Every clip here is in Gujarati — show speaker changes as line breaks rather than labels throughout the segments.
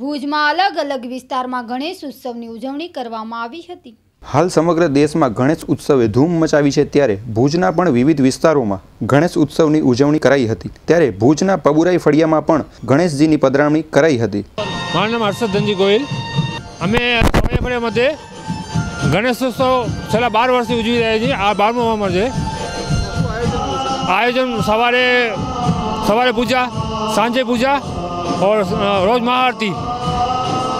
ભુજમાં અલગ અલગ વિસ્તારમાં ગણેશ ઉત્સવની ઉજવણી કરવામાં આવી હતી.
હાલ સમગ્ર દેશમાં ગણેશ ઉત્સવે ધૂમ મચાવી છે ત્યારે ભુજના પણ વિવિધ વિસ્તારોમાં ગણેશ ઉત્સવની ઉજવણી કરાઈ હતી. ત્યારે ભુજના પબુરાઈ ફળિયામાં પણ ગણેશજીની પધરામણી કરાઈ હતી.
મારું નામ હર્ષદ ધનજી ગોહિલ. અમે મતે ગણેશ ગણેશોત્સવ છેલ્લા બાર વર્ષથી ઉજવી રહ્યા છીએ. આ બારમો વર્ષ છે. આયોજન સવારે સવારે પૂજા સાંજે પૂજા અ, રોજ મહાઆરતી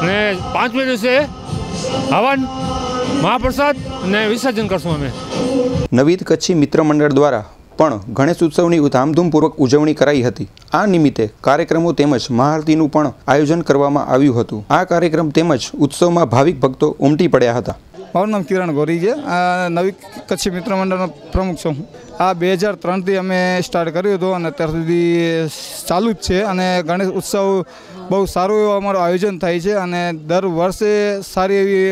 અને પાંચમે દિવસે હવન મહાપ્રસાદ ને વિસર્જન કરશું અમે
નવીદ કચ્છી મિત્ર મંડળ દ્વારા પણ ગણેશ ઉત્સવની ધામધૂમપૂર્વક ઉજવણી કરાઈ હતી. આ નિમિત્તે કાર્યક્રમો તેમજ મહાઆરતીનું પણ આયોજન કરવામાં આવ્યું હતું. આ કાર્યક્રમ તેમજ ઉત્સવમાં ભાવિક ભક્તો ઉમટી પડ્યા હતા.
મારું નામ કિરણ ગોરી છે. નવી કચ્છી મિત્ર મંડળનો પ્રમુખ છું. આ બે હજાર ત્રણથી અમે સ્ટાર્ટ કર્યું હતું અને અત્યાર સુધી ચાલુ જ છે અને ગણેશ ઉત્સવ બહુ સારું એવું અમારું આયોજન થાય છે અને દર વર્ષે સારી એવી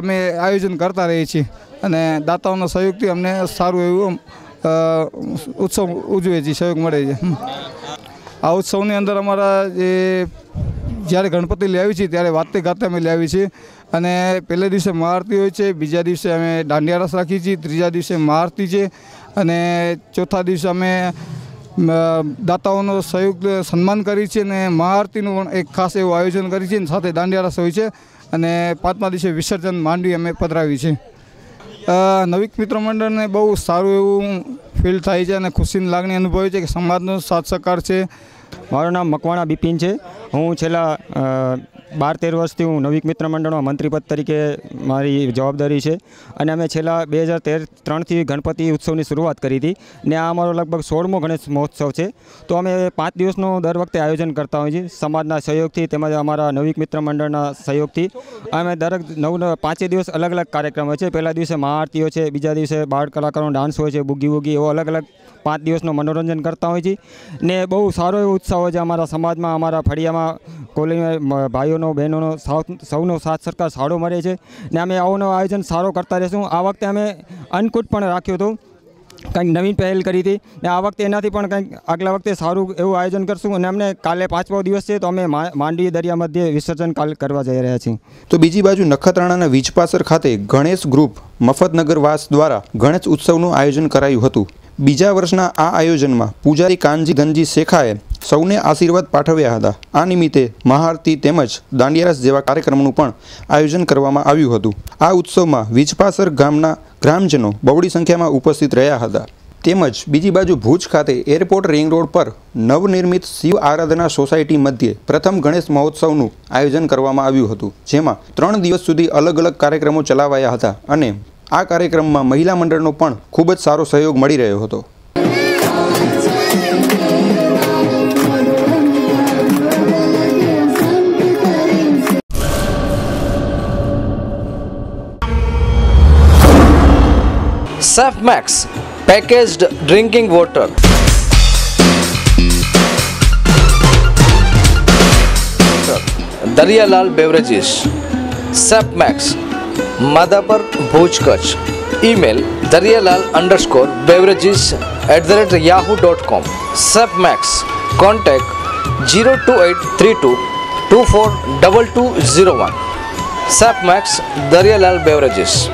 અમે આયોજન કરતા રહીએ છીએ અને દાતાઓના સહયોગથી અમને સારું એવું ઉત્સવ ઉજવે છે સહયોગ મળે છે. આ ઉત્સવની અંદર અમારા જે જ્યારે ગણપતિ લાવી છીએ ત્યારે વાતે ગાતે અમે લાવી છીએ અને પહેલે દિવસે મહાઆરતી હોય છે, બીજા દિવસે અમે દાંડિયા રસ રાખીએ છીએ, ત્રીજા દિવસે મહાઆરતી છે. અને ચોથા દિવસે અમે દાતાઓનો સહયોગ સન્માન કરી છે અને મહાઆરતીનું પણ એક ખાસ એવું આયોજન કરી છે અને સાથે દાંડિયા રસ હોય છે અને પાંચમા દિવસે વિસર્જન માંડવી અમે પધરાવી છે નવીક મિત્ર મંડળને બહુ સારું એવું ફીલ થાય છે અને ખુશીની લાગણી અનુભવી છે કે સમાજનો સાથ સહકાર છે.
મારું નામ મકવાણા બિપિન છે. હું છેલ્લા બાર તેર વર્ષથી હું નવીક મિત્ર મંડળમાં મંત્રીપદ તરીકે મારી જવાબદારી છે. અને અમે છેલ્લા બે હજાર તેર ત્રણથી ગણપતિ ઉત્સવની શરૂઆત કરી હતી ને આ અમારો લગભગ સોળમો ગણેશ મહોત્સવ છે. તો અમે પાંચ દિવસનું દર વખતે આયોજન કરતા હોઈએ છીએ સમાજના સહયોગથી તેમજ અમારા નવીક મિત્ર મંડળના સહયોગથી. અમે દરેક નવ પાંચે દિવસ અલગ અલગ કાર્યક્રમ હોય છે. પહેલા દિવસે મહાઆરતીઓ છે, બીજા દિવસે બાળ કલાકારોનો ડાન્સ હોય છે, બુગી બુગી એવો અલગ અલગ પાંચ દિવસનું મનોરંજન કરતા હોય છે ને બહુ સારો એવો ઉત્સાહ હોય છે અમારા સમાજમાં, અમારા ફળિયામાં, કોલેજમાં ભાઈઓનો, બહેનોનો સૌનો સાથ સરકાર સારો મળે છે ને અમે આવું આયોજન સારો કરતા રહીશું. આ વખતે અમે અન્નકૂટ પણ રાખ્યું હતું. કંઈક નવીન પહેલ કરી હતી ને આ વખતે એનાથી પણ કંઈક આગલા વખતે સારું એવું આયોજન કરશું અને અમને કાલે પાંચમો દિવસ છે તો અમે માંડવી દરિયા મધ્યે વિસર્જન કાલ કરવા જઈ રહ્યા છીએ.
તો બીજી બાજુ નખત્રાણાના વીજપાસર ખાતે ગણેશ ગ્રુપ મફતનગરવાસ દ્વારા ગણેશ ઉત્સવનું આયોજન કરાયું હતું. બીજા વર્ષના આ આયોજનમાં પૂજારી કાનજી ધનજી શેખાએ સૌને આશીર્વાદ પાઠવ્યા હતા. આ નિમિત્તે મહાઆરતી તેમજ દાંડિયારસ જેવા કાર્યક્રમનું પણ આયોજન કરવામાં આવ્યું હતું. આ ઉત્સવમાં વીજપાસર ગામના ગ્રામજનો બહોળી સંખ્યામાં ઉપસ્થિત રહ્યા હતા. તેમજ બીજી બાજુ ભુજ ખાતે એરપોર્ટ રિંગ રોડ પર નવનિર્મિત શિવ આરાધના સોસાયટી મધ્યે પ્રથમ ગણેશ મહોત્સવનું આયોજન કરવામાં આવ્યું હતું. જેમાં ત્રણ દિવસ સુધી અલગ અલગ કાર્યક્રમો ચલાવાયા હતા અને આ કાર્યક્રમમાં મહિલા મંડળનો પણ ખૂબ જ સારો સહયોગ મળી રહ્યો હતો.
Safemax package drinking water Dariyalal beverages Safemax Madapar Bhuj Kutch email Dariyalal underscore beverages at the rate Yahoo dot com Safemax contact zero two eight three two two four double two zero one Safemax Dariyalal beverages